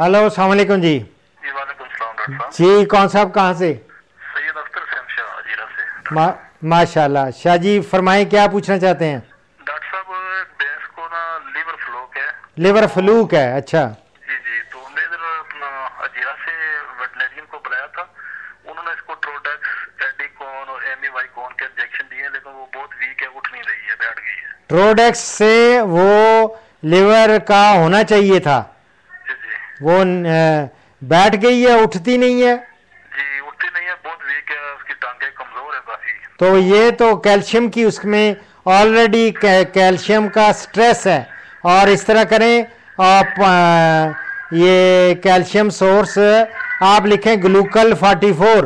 Hello السلام علیکم جی۔ جی،, جی کون صاحب کہاں سے؟ سید اختر سیم شاہ جیرا سے۔ ماشاء اللہ شاہ جی فرمائیں کیا پوچھنا چاہتے ہیں؟ ڈاکٹر صاحب بینس کو نا لیور فلوک ہے۔ لیور فلوک ہے اچھا۔ جی جی تو ہم نے ادھر اپنا اجیرا سے ویٹنرین کو بلایا تھا۔ انہوں نے اس کو ٹروڈیکس ایڈیکون اور ایم ای وائی کون کے انجیکشن دیئے لیکن وہ بہت ویک ہے اٹھ نہیں رہی ہے بیٹھ گئی ہے۔ ٹروڈیکس سے وہ لیور کا ہونا چاہیے تھا۔ وہ بیٹھ گئی ہے اٹھتی نہیں ہے؟ تو یہ تو کیلشیم کی اس میں آلریڈی کیلشیم کا سٹریس ہے۔ اور اس طرح کریں آپ یہ کیلشیم سورس آپ لکھیں گلوکل فورٹی فور۔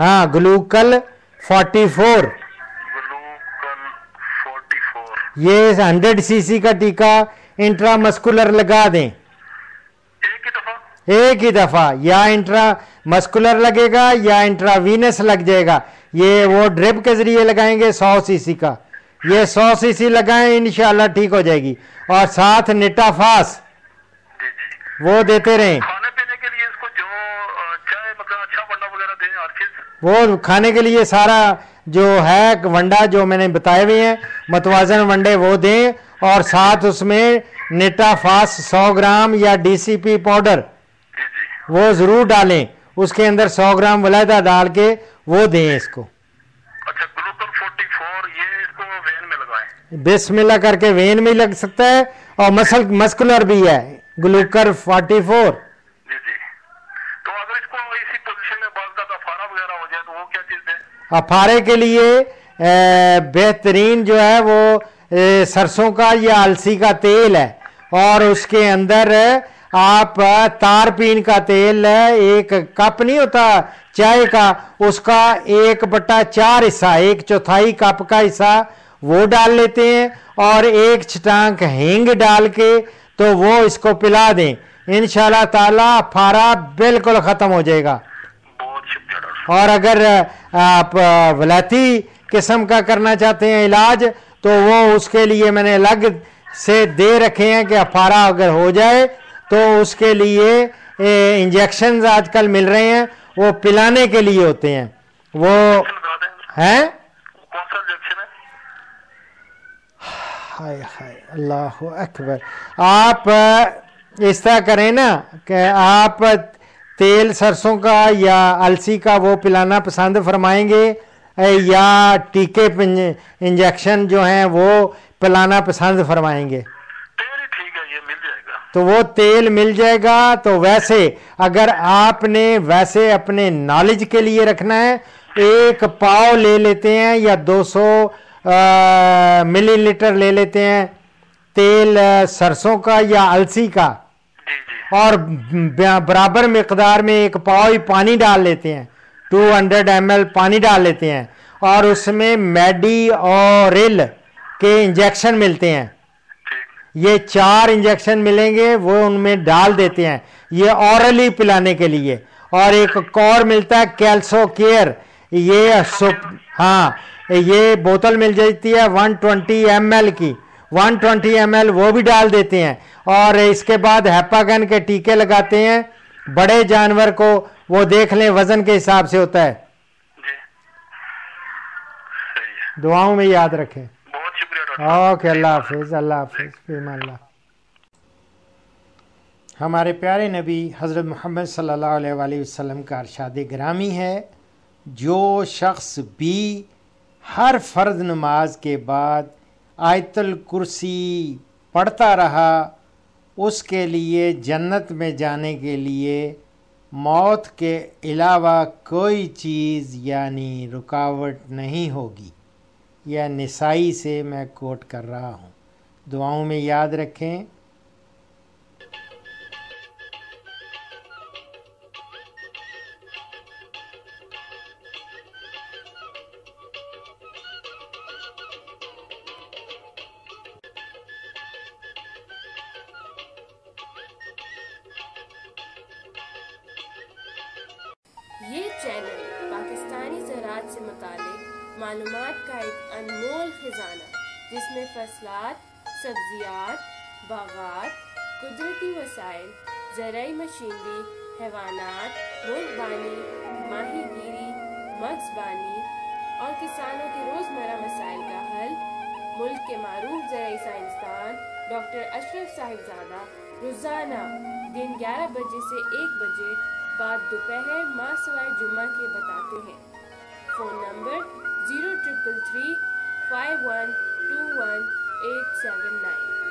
ہاں گلوکل فورٹی فور۔ یہ ہنڈریڈ سی سی کا ٹیکا انٹرا مسکولر لگا دیں۔ ایک ہی دفعہ یا انٹرا مسکولر لگے گا یا انٹرا وینس لگ جائے گا۔ یہ وہ ڈرپ کے ذریعے لگائیں گے سو سی سی کا۔ یہ سو سی سی لگائیں انشاءاللہ ٹھیک ہو جائے گی۔ اور ساتھ نٹا فاس۔ وہ دیتے رہیں۔ وہ کھانے کے لیے سارا جو ہے ونڈا جو میں نے بتائے ہوئے ہیں متوازن ونڈے وہ دیں۔ اور ساتھ اس میں نٹا فاس سو گرام یا ڈی سی پی پاؤڈر۔ وہ ضرور ڈالیں۔ اس کے اندر سو گرام ولیدہ ڈال کے وہ دیں اس کو۔ بسم اللہ کر کے وین میں لگ سکتا ہے اور مسل مسکولر بھی ہے۔ گلوکر فورٹی فور۔ افارے کے لیے بہترین جو ہے وہ سرسوں کا یا السی کا تیل ہے۔ اور اس کے اندر آپ تار پین کا تیل ایک کپ نہیں ہوتا چائے کا اس کا ایک بٹا چار حصہ ایک چوتھائی کپ کا حصہ وہ ڈال لیتے ہیں اور ایک چھٹانک ہینگ ڈال کے تو وہ اس کو پلا دیں۔ انشاءاللہ تعالی پھارا بالکل ختم ہو جائے گا۔ اور اگر آپ ولیتی قسم کا کرنا چاہتے ہیں علاج تو وہ اس کے لیے میں نے الگ سے دے رکھے ہیں کہ افارہ اگر ہو جائے تو اس کے لیے انجیکشنز آج کل مل رہے ہیں وہ پلانے کے لیے ہوتے ہیں۔ وہ ہیں؟ ہائے اللہ اکبر۔ آپ اس طرح کریں نا کہ آپ تیل سرسوں کا یا السی کا وہ پلانا پسند فرمائیں گے یا ٹیکے انجیکشن جو ہیں وہ پلانا پسند فرمائیں گے۔ تو وہ تیل مل جائے گا تو ویسے اگر آپ نے ویسے اپنے نالج کے لیے رکھنا ہے ایک پاؤ لے لیتے ہیں یا دو سو ملی لیٹر لے لیتے ہیں تیل سرسوں کا یا السی کا۔ جی، جی۔ اور برابر مقدار میں ایک پاؤ ہی پانی ڈال لیتے ہیں۔ ٹو ہنڈریڈ ایم ایل پانی ڈال لیتے ہیں۔ اور اس میں میڈی اور ریل کے انجیکشن ملتے ہیں۔ یہ چار انجیکشن ملیں گے وہ ان میں ڈال دیتے ہیں۔ یہ اورلی پلانے کے لیے۔ اور ایک کور ملتا ہے کیلسو کیئر۔ یہ سپ ہاں یہ بوتل مل جاتی ہے ون ٹونٹی ایم ایل کی۔ ون ٹونٹی ایم ایل وہ بھی ڈال دیتے ہیں۔ اور اس کے بعد ہیپاگن کے ٹیکے لگاتے ہیں۔ بڑے جانور کو وہ دیکھ لیں وزن کے حساب سے ہوتا ہے۔ جی۔ دعاؤں میں یاد رکھیں۔ اوکے اللہ حافظ اللہ حافظ فیم اللہ ہمارے پیارے نبی حضرت محمد صلی اللہ علیہ وآلہ وسلم کا ارشاد گرامی ہے، جو شخص بھی ہر فرد نماز کے بعد آیت الکرسی پڑھتا رہا، اس کے لیے جنت میں جانے کے لیے موت کے علاوہ کوئی چیز یعنی رکاوٹ نہیں ہوگی۔ یا نسائی سے میں کوٹ کر رہا ہوں۔ دعاؤں میں یاد رکھیں۔ یہ چینل پاکستانی زراعت سے متعلق معلومات کا ایک انمول خزانہ، جس میں فصلات، سبزیات، باغات، قدرتی وسائل، زرعی مشینری، حیوانات، ملک بانی، ماہی گیری مغز بانی اور کسانوں کے روزمرہ مسائل کا حل، ملک کے معروف زرعی سائنسدان ڈاکٹر اشرف صاحب زادہ روزانہ دن گیارہ بجے سے ایک بجے بعد دوپہر ماں سوائے جمعہ کے بتاتے ہیں۔ Phone number 0333 5121879.